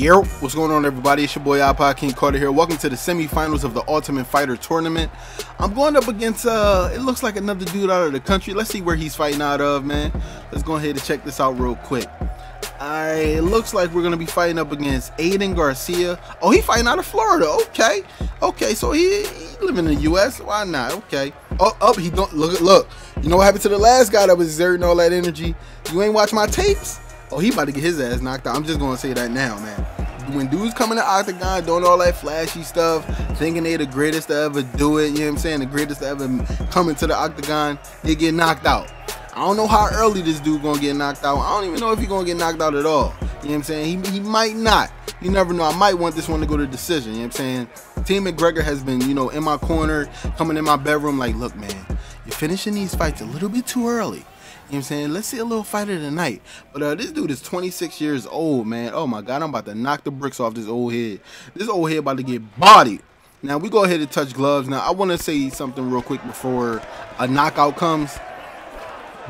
Yo, what's going on, everybody? It's your boy iPod King Carter here. Welcome to the semifinals of the Ultimate Fighter tournament. I'm going up against, uh, it looks like another dude out of the country. Let's see where he's fighting out of, man. Let's go ahead and check this out real quick. I, it looks like we're gonna be fighting up against Aiden Garcia. Oh, he fighting out of Florida. Okay, okay. So he, he living in the U.S. Why not? Okay. Oh, up. He don't look. Look. You know what happened to the last guy that was exerting all that energy? You ain't watch my tapes. Oh, he about to get his ass knocked out. I'm just gonna say that now, man. When dudes come in the octagon doing all that flashy stuff, thinking they the greatest to ever do it, you know what I'm saying? The greatest to ever come into the octagon, they get knocked out. I don't know how early this dude gonna get knocked out. I don't even know if he gonna get knocked out at all. You know what I'm saying? He, he might not. You never know. I might want this one to go to decision. You know what I'm saying? Team McGregor has been, you know, in my corner, coming in my bedroom like, look, man, you're finishing these fights a little bit too early. You know I'm saying? Let's see a little fighter tonight. But uh, this dude is 26 years old, man. Oh my God, I'm about to knock the bricks off this old head. This old head about to get bodied. Now we go ahead and touch gloves. Now I want to say something real quick before a knockout comes.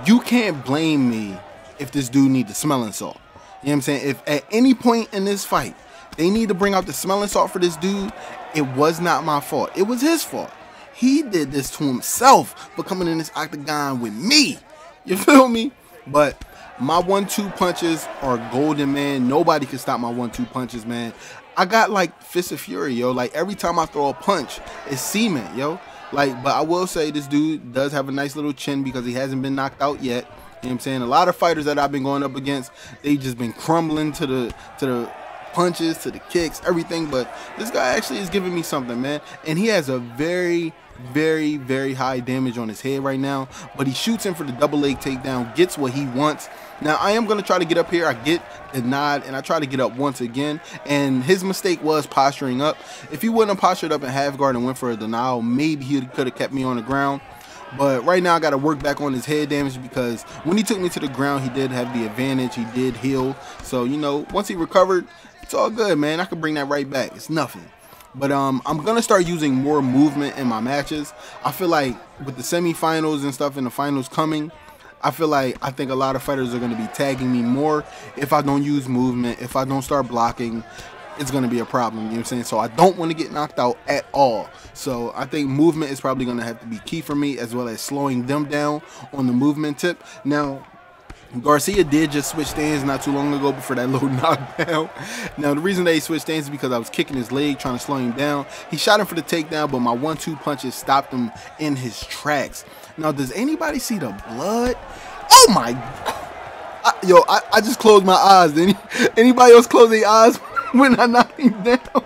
You can't blame me if this dude need the smelling salt. You know what I'm saying? If at any point in this fight they need to bring out the smelling salt for this dude, it was not my fault. It was his fault. He did this to himself for coming in this octagon with me. You feel me? But my one-two punches are golden, man. Nobody can stop my one-two punches, man. I got like fist of fury, yo. Like every time I throw a punch, it's cement, yo. Like, but I will say this dude does have a nice little chin because he hasn't been knocked out yet. You know what I'm saying? A lot of fighters that I've been going up against, they just been crumbling to the to the punches, to the kicks, everything. But this guy actually is giving me something, man. And he has a very very, very high damage on his head right now. But he shoots in for the double leg takedown, gets what he wants. Now, I am going to try to get up here. I get denied, and I try to get up once again. And his mistake was posturing up. If he wouldn't have postured up in half guard and went for a denial, maybe he could have kept me on the ground. But right now, I got to work back on his head damage because when he took me to the ground, he did have the advantage. He did heal. So, you know, once he recovered, it's all good, man. I can bring that right back. It's nothing. But um, I'm gonna start using more movement in my matches. I feel like with the semifinals and stuff and the finals coming, I feel like I think a lot of fighters are gonna be tagging me more if I don't use movement, if I don't start blocking. It's gonna be a problem, you know what I'm saying? So I don't want to get knocked out at all. So I think movement is probably gonna have to be key for me, as well as slowing them down on the movement tip. Now, Garcia did just switch stance not too long ago before that little knockdown. Now, the reason they switched stance is because I was kicking his leg, trying to slow him down. He shot him for the takedown, but my one-two punches stopped him in his tracks. Now, does anybody see the blood? Oh my... I, yo, I, I just closed my eyes. Any, anybody else close their eyes when I knock him down?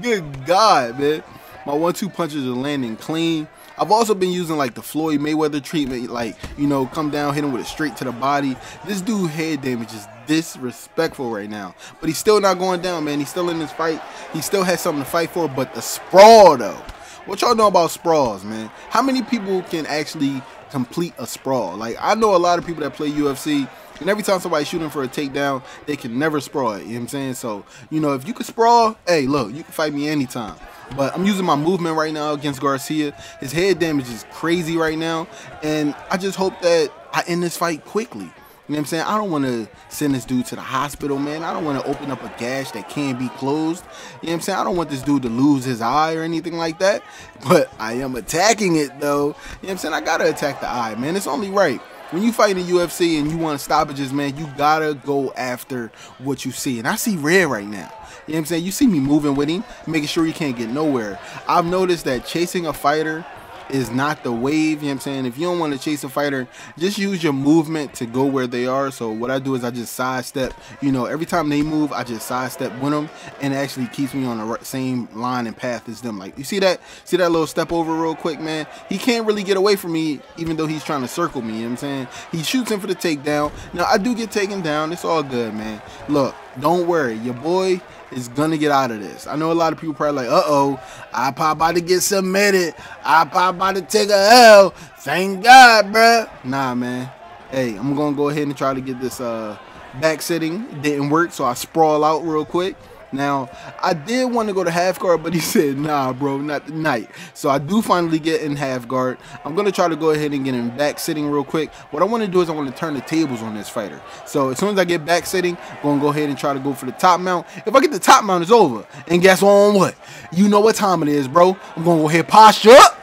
Good God, man. My one-two punches are landing clean. I've also been using like the Floyd Mayweather treatment, like, you know, come down, hit him with it straight to the body. This dude head damage is disrespectful right now. But he's still not going down, man. He's still in this fight. He still has something to fight for. But the sprawl, though. What y'all know about sprawls, man? How many people can actually complete a sprawl? Like, I know a lot of people that play UFC. And every time somebody's shooting for a takedown, they can never sprawl. You know what I'm saying? So, you know, if you can sprawl, hey, look, you can fight me anytime. But I'm using my movement right now against Garcia. His head damage is crazy right now. And I just hope that I end this fight quickly. You know what I'm saying? I don't want to send this dude to the hospital, man. I don't want to open up a gash that can't be closed. You know what I'm saying? I don't want this dude to lose his eye or anything like that. But I am attacking it, though. You know what I'm saying? I got to attack the eye, man. It's only right. When you fight in the UFC and you want stoppages, man, you got to go after what you see. And I see red right now. You know what I'm saying? You see me moving with him, making sure he can't get nowhere. I've noticed that chasing a fighter is not the wave. You know what I'm saying? If you don't want to chase a fighter, just use your movement to go where they are. So what I do is I just sidestep. You know, every time they move, I just sidestep with them, and it actually keeps me on the same line and path as them. Like you see that? See that little step over real quick, man? He can't really get away from me, even though he's trying to circle me. You know what I'm saying? He shoots in for the takedown. Now I do get taken down. It's all good, man. Look, don't worry, your boy is gonna get out of this. I know a lot of people probably like, uh oh, iPod about to get submitted. iPod about to take a L. Thank God, bruh. Nah, man. Hey, I'm gonna go ahead and try to get this uh back sitting. It didn't work, so I sprawl out real quick. Now, I did want to go to half guard, but he said, nah, bro, not tonight. So I do finally get in half guard. I'm going to try to go ahead and get him back sitting real quick. What I want to do is I want to turn the tables on this fighter. So as soon as I get back sitting, I'm going to go ahead and try to go for the top mount. If I get the top mount, it's over. And guess on what? You know what time it is, bro. I'm going to go ahead posture up.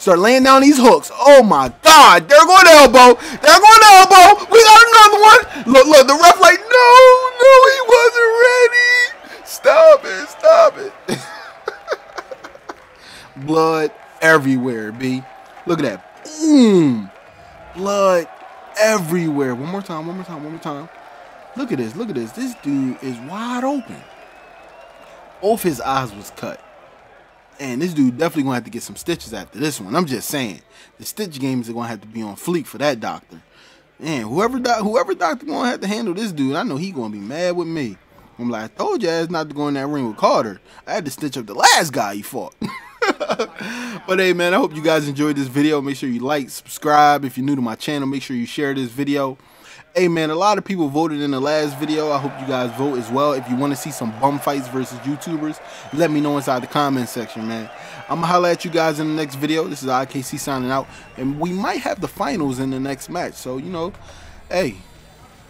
Start laying down these hooks. Oh my God. They're going to elbow. They're going to elbow. We got another one. Look, look, the ref like, no, no, he wasn't ready. Stop it. Stop it. Blood everywhere, B. Look at that. Boom. Blood everywhere. One more time, one more time, one more time. Look at this. Look at this. This dude is wide open. Both his eyes was cut. And this dude definitely gonna have to get some stitches after this one. I'm just saying, the stitch games are gonna have to be on fleek for that doctor. Man, whoever whoever doctor gonna have to handle this dude, I know he gonna be mad with me. I'm like, I told you ass not to go in that ring with Carter. I had to stitch up the last guy he fought. but hey man, I hope you guys enjoyed this video. Make sure you like, subscribe. If you're new to my channel, make sure you share this video. Hey man, a lot of people voted in the last video. I hope you guys vote as well. If you want to see some bum fights versus YouTubers, let me know inside the comment section, man. I'm going to holler at you guys in the next video. This is IKC signing out. And we might have the finals in the next match. So, you know, hey,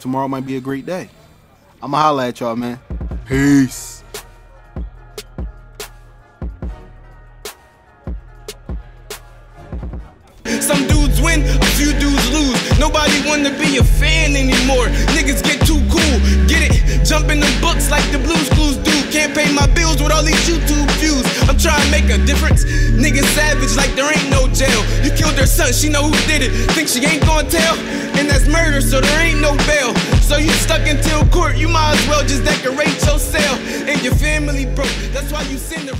tomorrow might be a great day. I'm going to holler at y'all, man. Peace. Some dudes win, a few dudes lose. Nobody wanna be a fan anymore. Niggas get too cool, get it? Jump in the books like the Blues Clues do. Can't pay my bills with all these YouTube. I'm trying to make a difference. Niggas savage like there ain't no jail. You killed her son, she know who did it. Think she ain't gonna tell? And that's murder, so there ain't no bail. So you stuck until court, you might as well just decorate your cell. And your family broke, that's why you send the